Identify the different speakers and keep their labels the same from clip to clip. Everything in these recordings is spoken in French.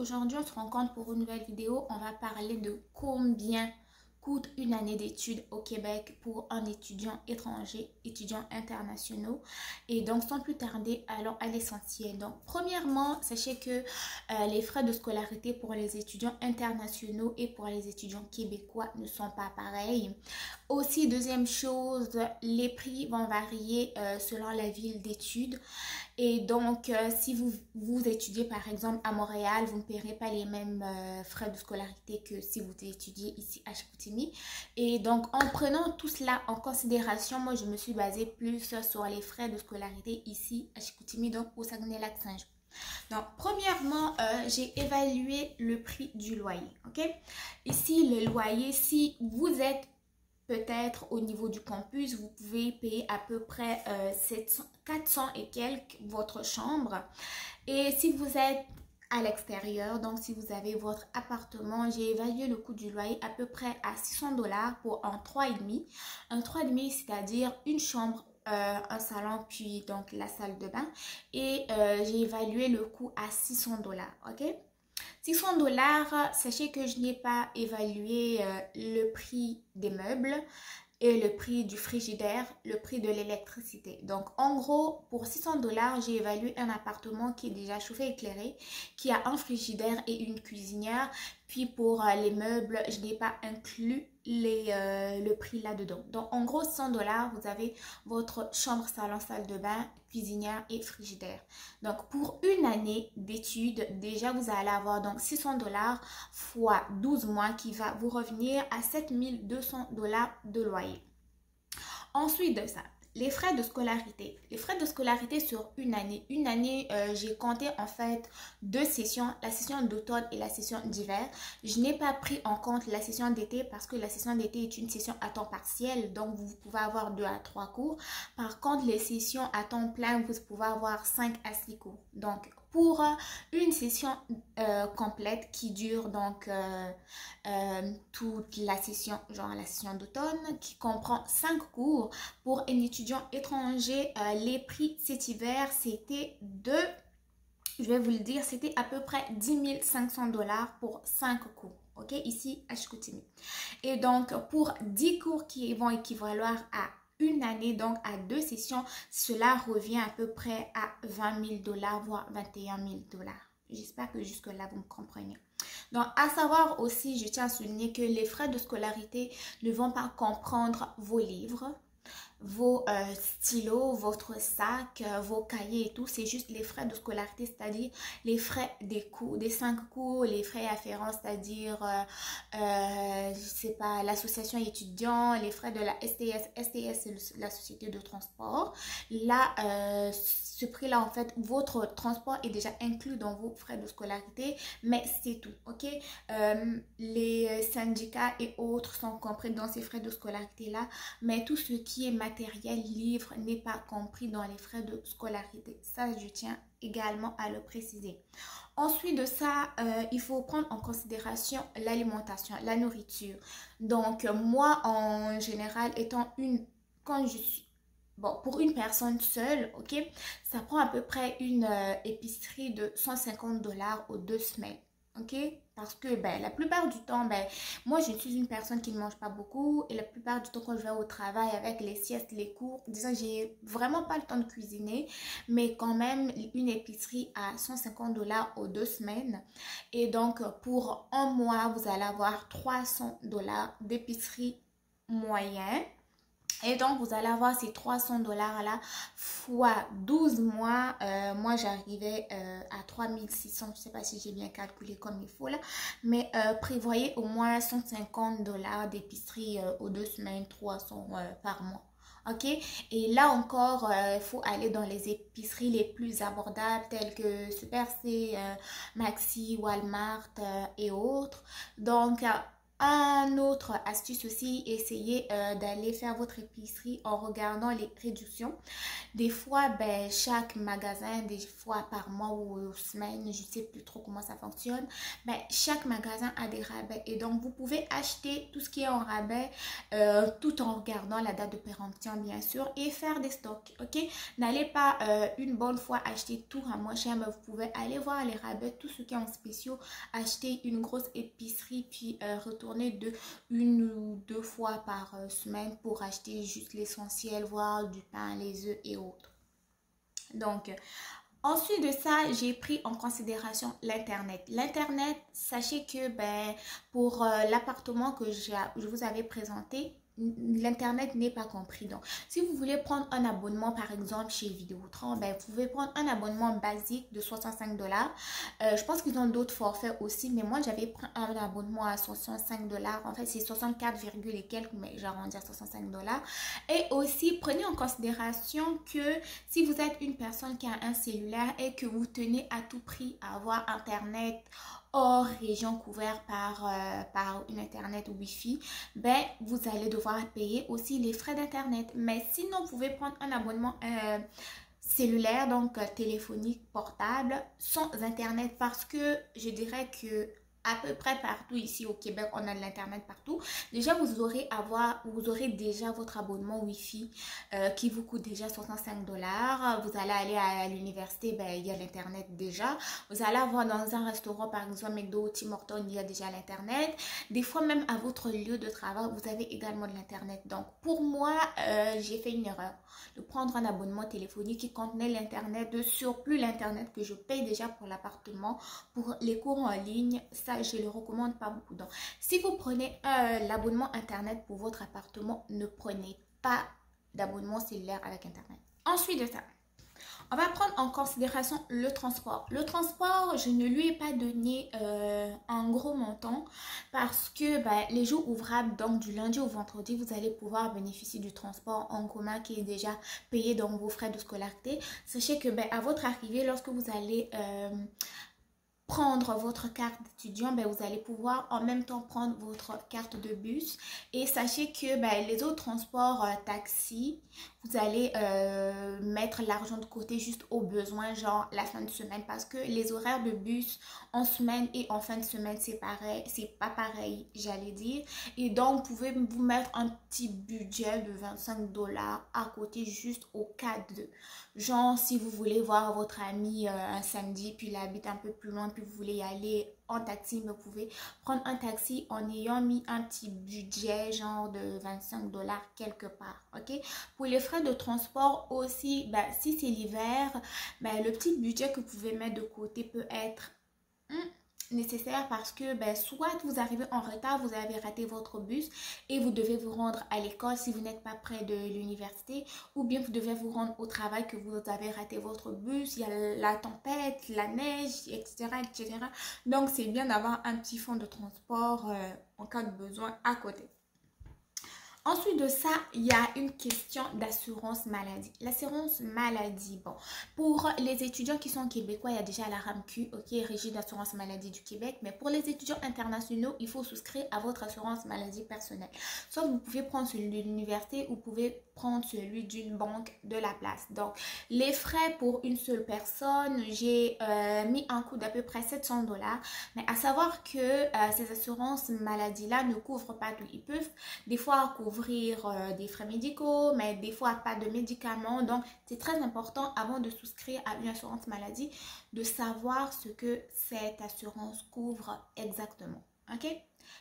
Speaker 1: aujourd'hui on se rencontre pour une nouvelle vidéo. On va parler de combien coûte une année d'études au Québec pour un étudiant étranger, étudiants internationaux. Et donc, sans plus tarder, allons à l'essentiel. Donc, premièrement, sachez que euh, les frais de scolarité pour les étudiants internationaux et pour les étudiants québécois ne sont pas pareils. Aussi, deuxième chose, les prix vont varier euh, selon la ville d'études. Et donc, euh, si vous, vous étudiez par exemple à Montréal, vous ne paierez pas les mêmes frais de scolarité que si vous étudiez ici à Chicoutimi. Et donc, en prenant tout cela en considération, moi, je me suis basée plus sur les frais de scolarité ici à Chicoutimi, donc au Saguenay-Lac-Saint-Jean. Donc, premièrement, euh, j'ai évalué le prix du loyer, ok? Ici, le loyer, si vous êtes peut-être au niveau du campus, vous pouvez payer à peu près 400 euh, et quelques votre chambre. Et si vous êtes à l'extérieur. Donc, si vous avez votre appartement, j'ai évalué le coût du loyer à peu près à 600 dollars pour un 3,5. Un 3,5, c'est-à-dire une chambre, euh, un salon, puis donc la salle de bain. Et euh, j'ai évalué le coût à 600 dollars, ok? 600 dollars, sachez que je n'ai pas évalué euh, le prix des meubles et le prix du frigidaire, le prix de l'électricité. Donc en gros, pour 600 dollars, j'ai évalué un appartement qui est déjà chauffé éclairé, qui a un frigidaire et une cuisinière. Puis pour euh, les meubles, je n'ai pas inclus euh, le prix là-dedans. Donc en gros, 100 dollars, vous avez votre chambre, salon, salle de bain, cuisinière et frigidaire. Donc pour une année d'études, déjà vous allez avoir donc 600 dollars fois 12 mois qui va vous revenir à 7200 dollars de loyer. Ensuite de ça, les frais de scolarité. Les frais de scolarité sur une année. Une année, euh, j'ai compté en fait deux sessions, la session d'automne et la session d'hiver. Je n'ai pas pris en compte la session d'été parce que la session d'été est une session à temps partiel, donc vous pouvez avoir deux à trois cours. Par contre, les sessions à temps plein, vous pouvez avoir cinq à six cours. Donc, pour une session euh, complète qui dure donc euh, euh, toute la session, genre la session d'automne, qui comprend cinq cours. Pour un étudiant étranger, les prix cet hiver, c'était de, je vais vous le dire, c'était à peu près 10 500 dollars pour cinq cours. Ok, ici à Chicoutimi. Et donc, pour 10 cours qui vont équivaloir à une année, donc à deux sessions, cela revient à peu près à 20 000 dollars, voire 21 000 dollars. J'espère que jusque-là, vous me comprenez. Donc, à savoir aussi, je tiens à souligner que les frais de scolarité ne vont pas comprendre vos livres, vos euh, stylos, votre sac, euh, vos cahiers et tout. C'est juste les frais de scolarité, c'est-à-dire les frais des cours, des cinq cours, les frais afférents, c'est-à-dire, euh, euh, sais pas, l'association étudiant, les frais de la STS. STS, c'est la société de transport. Là, ce prix-là, en fait, votre transport est déjà inclus dans vos frais de scolarité, mais c'est tout, ok? les syndicats et autres sont compris dans ces frais de scolarité-là, mais tout ce qui est matériel, livre n'est pas compris dans les frais de scolarité. Ça, je tiens également à le préciser. Ensuite de ça, euh, il faut prendre en considération l'alimentation, la nourriture. Donc, moi, en général, étant une... Quand je suis... Bon, pour une personne seule, ok, ça prend à peu près une euh, épicerie de 150 dollars aux deux semaines ok? Parce que ben, la plupart du temps ben, moi je suis une personne qui ne mange pas beaucoup et la plupart du temps quand je vais au travail avec les siestes les cours disons j'ai vraiment pas le temps de cuisiner mais quand même une épicerie à 150 dollars aux deux semaines. Et donc pour un mois vous allez avoir 300 dollars d'épicerie moyen et donc, vous allez avoir ces 300 dollars là fois 12 mois. Euh, moi, j'arrivais euh, à 3600. Je ne sais pas si j'ai bien calculé comme il faut là. Mais euh, prévoyez au moins 150 dollars d'épicerie aux deux semaines, 300 par mois. Ok? Et là encore, il faut aller dans les épiceries les plus abordables telles que Super C, Maxi, Walmart et autres. Donc, Un autre astuce aussi, essayez euh, d'aller faire votre épicerie en regardant les réductions. Des fois, ben, chaque magasin, des fois par mois ou semaine, je ne sais plus trop comment ça fonctionne, ben, chaque magasin a des rabais. Et donc, vous pouvez acheter tout ce qui est en rabais euh, tout en regardant la date de péremption, bien sûr, et faire des stocks. Ok, N'allez pas euh, une bonne fois acheter tout à moins cher, mais vous pouvez aller voir les rabais, tout ce qui est en spéciaux, acheter une grosse épicerie, puis retourner de une ou deux fois par euh, semaine pour acheter juste l'essentiel, voire du pain, les œufs et autres. Donc, Ensuite de ça, j'ai pris en considération l'Internet. L'Internet, sachez que ben, pour euh, l'appartement que je vous avais présenté, l'internet n'est pas compris. Donc si vous voulez prendre un abonnement par exemple chez Vidéotron ben vous pouvez prendre un abonnement basique de 65 dollars. Euh, je pense qu'ils ont d'autres forfaits aussi mais moi j'avais pris un abonnement à 65 dollars. En fait c'est 64, et quelques mais j'arrondis à 65 dollars. Et aussi prenez en considération que si vous êtes une personne qui a un cellulaire et que vous tenez à tout prix à avoir internet hors région couverte par, euh, par une internet wifi ben vous allez devoir payer aussi les frais d'internet. Mais sinon vous pouvez prendre un abonnement euh, cellulaire donc euh, téléphonique portable sans internet. Parce que je dirais que à peu près partout ici au Québec, on a de l'internet partout. Déjà, vous aurez avoir, vous aurez déjà votre abonnement Wi-Fi euh, qui vous coûte déjà 65 dollars. Vous allez aller à l'université, ben, il y a l'internet déjà. Vous allez avoir dans un restaurant, par exemple McDo, Tim Hortons, il y a déjà l'internet. Des fois même à votre lieu de travail, vous avez également de l'internet. Donc pour moi, euh, j'ai fait une erreur de prendre un abonnement téléphonique qui contenait l'internet, de surplus l'internet que je paye déjà pour l'appartement, pour les cours en ligne je le recommande pas beaucoup. Donc, si vous prenez euh, l'abonnement Internet pour votre appartement, ne prenez pas d'abonnement cellulaire avec Internet. Ensuite de ça, on va prendre en considération le transport. Le transport, je ne lui ai pas donné euh, un gros montant parce que ben, les jours ouvrables, donc du lundi au vendredi, vous allez pouvoir bénéficier du transport en commun qui est déjà payé dans vos frais de scolarité. Sachez que ben, à votre arrivée, lorsque vous allez euh, prendre votre carte d'étudiant, ben, vous allez pouvoir en même temps prendre votre carte de bus. Et sachez que ben, les autres transports, euh, taxi, vous allez euh, mettre l'argent de côté juste au besoin, genre la fin de semaine. Parce que les horaires de bus en semaine et en fin de semaine, c'est pareil, c'est pas pareil, j'allais dire. Et donc, vous pouvez vous mettre un petit budget de 25 dollars à côté juste au cas de. Genre, si vous voulez voir votre ami euh, un samedi, puis il habite un peu plus loin, puis vous voulez y aller taxi, mais vous pouvez prendre un taxi en ayant mis un petit budget, genre de 25 dollars quelque part, ok? Pour les frais de transport aussi, ben, si c'est l'hiver, ben, le petit budget que vous pouvez mettre de côté peut être... Hmm, nécessaire parce que ben, soit vous arrivez en retard, vous avez raté votre bus et vous devez vous rendre à l'école si vous n'êtes pas près de l'université ou bien vous devez vous rendre au travail que vous avez raté votre bus, il y a la tempête, la neige, etc. etc. Donc c'est bien d'avoir un petit fonds de transport euh, en cas de besoin à côté. Ensuite de ça, il y a une question d'assurance maladie. L'assurance maladie, bon, pour les étudiants qui sont québécois, il y a déjà la RAMQ, ok, Régie d'assurance maladie du Québec. Mais pour les étudiants internationaux, il faut souscrire à votre assurance maladie personnelle. Soit vous pouvez prendre celui de l'université ou vous pouvez prendre celui d'une banque de la place. Donc, les frais pour une seule personne, j'ai euh, mis un coût d'à peu près 700 dollars. Mais à savoir que euh, ces assurances maladie-là ne couvrent pas tout. Ils peuvent des fois couvrir euh, des frais médicaux, mais des fois pas de médicaments. Donc, c'est très important avant de souscrire à une assurance maladie de savoir ce que cette assurance couvre exactement. OK?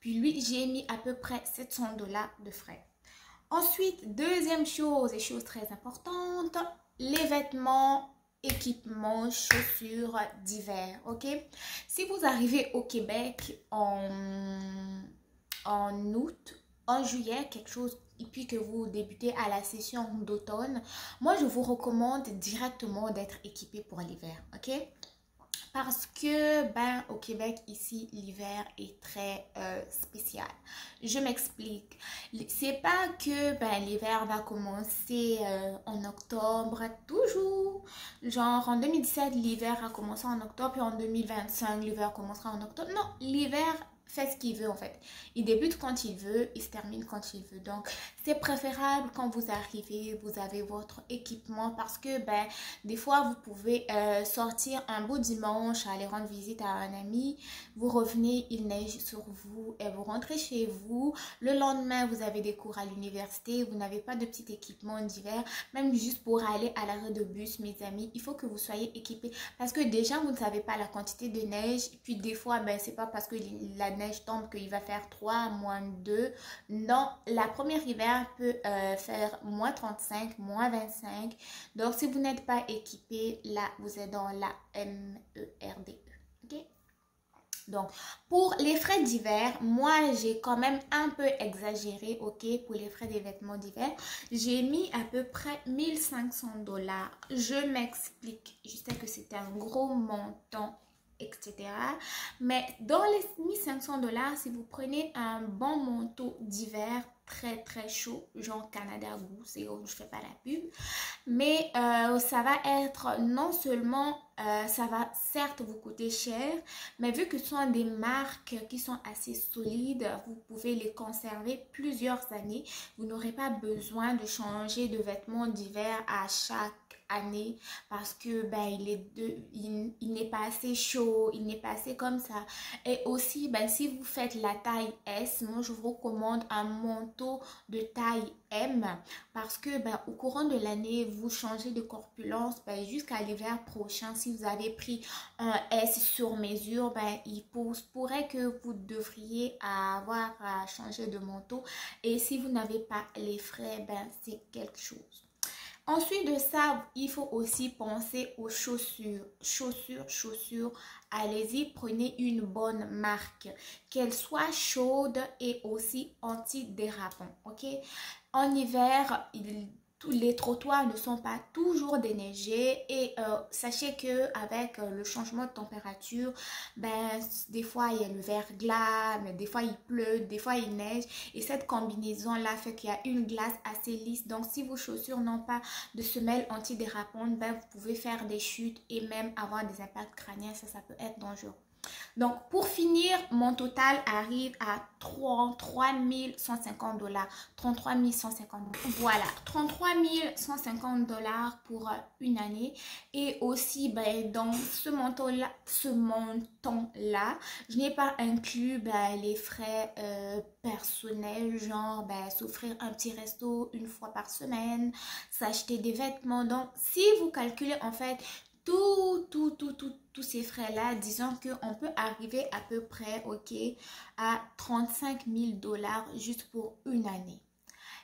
Speaker 1: Puis lui, j'ai mis à peu près 700 dollars de frais. Ensuite, deuxième chose et chose très importante, les vêtements, équipements, chaussures d'hiver, ok? Si vous arrivez au Québec en, en août, en juillet, quelque chose, et puis que vous débutez à la session d'automne, moi je vous recommande directement d'être équipé pour l'hiver, ok? parce que ben au Québec ici l'hiver est très euh, spécial. Je m'explique. C'est pas que ben l'hiver va commencer euh, en octobre toujours. Genre en 2017 l'hiver a commencé en octobre et en 2025 l'hiver commencera en octobre. Non, l'hiver fait ce qu'il veut en fait. Il débute quand il veut, il se termine quand il veut. Donc, c'est préférable quand vous arrivez, vous avez votre équipement parce que ben, des fois, vous pouvez euh, sortir un beau dimanche, aller rendre visite à un ami, vous revenez, il neige sur vous et vous rentrez chez vous. Le lendemain, vous avez des cours à l'université, vous n'avez pas de petit équipement d'hiver, même juste pour aller à l'arrêt de bus, mes amis, il faut que vous soyez équipés parce que déjà, vous ne savez pas la quantité de neige. Puis des fois, ben, c'est pas parce que la neige tombe qu'il va faire 3, moins 2. Non, la première hiver peut euh, faire moins 35, moins 25. Donc, si vous n'êtes pas équipé, là, vous êtes dans la MERDE. OK? Donc, pour les frais d'hiver, moi, j'ai quand même un peu exagéré, ok, pour les frais des vêtements d'hiver. J'ai mis à peu près 1500 dollars. Je m'explique. Je sais que c'est un gros montant etc. Mais dans les 1500 dollars, si vous prenez un bon manteau d'hiver très très chaud, genre Canada Goose autres, je fais pas la pub, mais euh, ça va être non seulement, euh, ça va certes vous coûter cher, mais vu que ce sont des marques qui sont assez solides, vous pouvez les conserver plusieurs années. Vous n'aurez pas besoin de changer de vêtements d'hiver à chaque année parce que ben il est de, il, n'est pas assez chaud il n'est pas assez comme ça. Et aussi ben si vous faites la taille S moi je vous recommande un manteau de taille M parce que ben au courant de l'année vous changez de corpulence ben, jusqu'à l'hiver prochain si vous avez pris un S sur mesure ben il pourrait que vous devriez avoir à changer de manteau. Et si vous n'avez pas les frais ben c'est quelque chose Ensuite de ça, il faut aussi penser aux chaussures. Chaussures, chaussures, allez-y, prenez une bonne marque. Qu'elle soit chaude et aussi anti-dérapant, ok? En hiver, il tous les trottoirs ne sont pas toujours déneigés et euh, sachez que avec euh, le changement de température ben des fois il y a le verglas mais des fois il pleut des fois il neige et cette combinaison là fait qu'il y a une glace assez lisse. Donc si vos chaussures n'ont pas de semelles antidérapantes ben vous pouvez faire des chutes et même avoir des impacts crâniens. Ça ça peut être dangereux donc, pour finir, mon total arrive à 33 150 dollars. 33 150 Voilà, 33 150 dollars pour euh, une année. Et aussi, ben, dans ce montant-là, ce montant-là, je n'ai pas inclus ben, les frais euh, personnels, genre ben, s'offrir un petit resto une fois par semaine, s'acheter des vêtements. Donc, si vous calculez en fait tout, tout, tout, tout, ces frais-là, disons qu'on peut arriver à peu près, ok, à 35 000 dollars juste pour une année.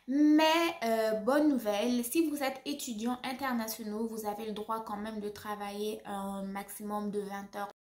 Speaker 1: Mais euh, bonne nouvelle, si vous êtes étudiant international, vous avez le droit quand même de travailler un maximum de 20 heures